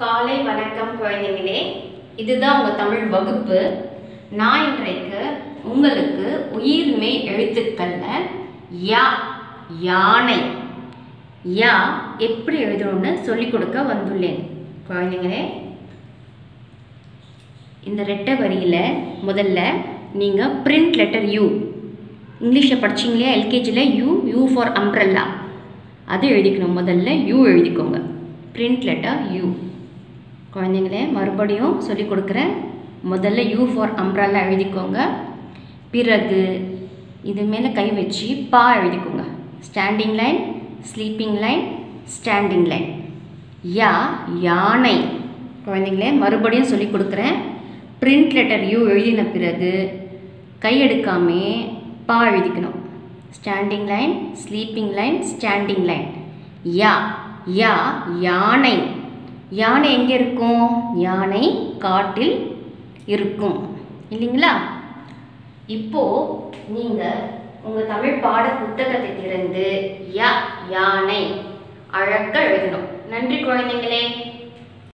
காலை வணக்கம் குழந்தைகளே. இதுதான் உங்கள் தமிழ் வகுப்பு. நான் இன்றைக்கு உங்களுக்கு உயிர்மே எழுத்துக்களில் யா யானை. யா எப்படி எழுதணும்னு சொல்லிக் கொடுக்க வந்துள்ளேன். குழந்தைங்களே இந்த ரெட்டை வரியில் முதல்ல நீங்கள் பிரிண்ட் லெட்டர் யூ இங்கிலீஷில் படிச்சிங்களே எல்கேஜியில் யூ யூ ஃபார் அம்ப்ரல்லா அது எழுதிக்கணும். முதல்ல யூ எழுதிக்கோங்க. பிரிண்ட் லெட்டர் யூ குழந்தைங்களே மறுபடியும் சொல்லிக் கொடுக்குறேன். முதல்ல யூ ஃபார் அம்ப்ரல்லா எழுதிக்கோங்க. பிறகு இது மேலே கை வச்சு பா எழுதிக்கோங்க. Standing line sleeping line standing line யா யானை. குழந்தைங்களே மறுபடியும் சொல்லி கொடுக்குறேன். பிரிண்ட் லெட்டர் யூ எழுதின பிறகு கை எடுக்காமே பா எழுதிக்கணும். Standing line sleeping line standing line யா யா யானை. யானை எங்கே இருக்கும்? யானை காட்டில் இருக்கும். இல்லைங்களா? இப்போது நீங்கள் உங்கள் தமிழ் பாட புத்தகத்தை திறந்து யா யானை அழக்க எழுதணும். நன்றி குழந்தைங்களே